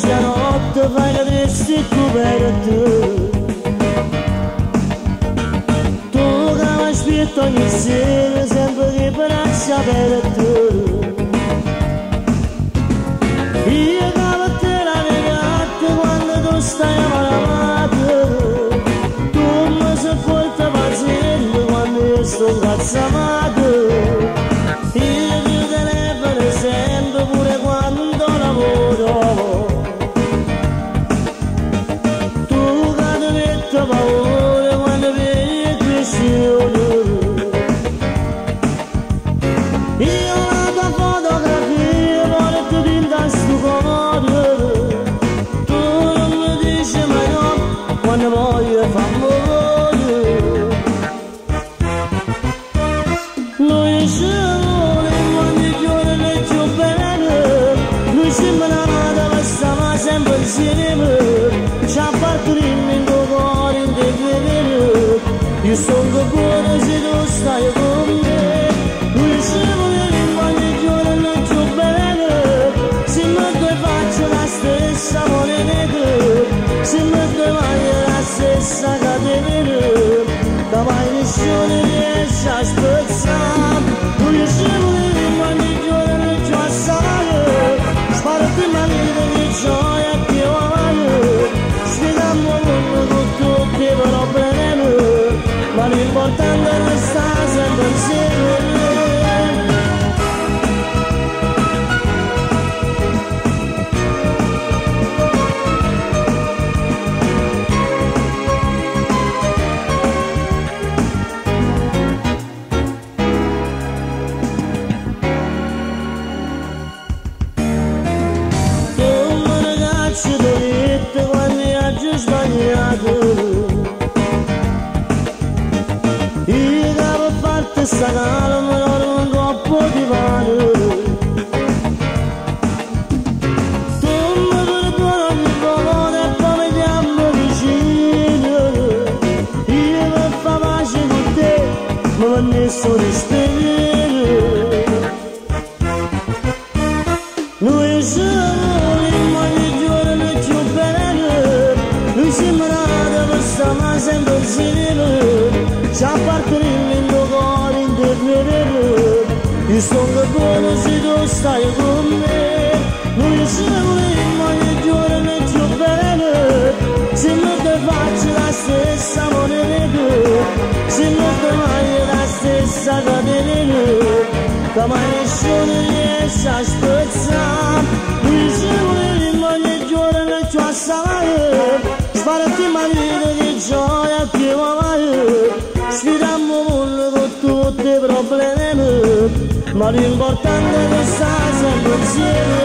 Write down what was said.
Mas era o teu vai na desse You. Moneta Se non ti voglio la stessa catena Da mai nessuno riesce a spezzare stessa calma loro un coppo di pane tu mi perdoni ogni volta e poi mi chiamo vicino io per te ma non nessuno rispetto noi siamo per stare ci apparteniamo io sono buono se tu stai con me Noi siamo in ogni giorno più bene Se non ti faccio la stessa moneta Se non ti voglio la stessa catena Che mai nessuno riesce a spezzare i problemi ma l'importante è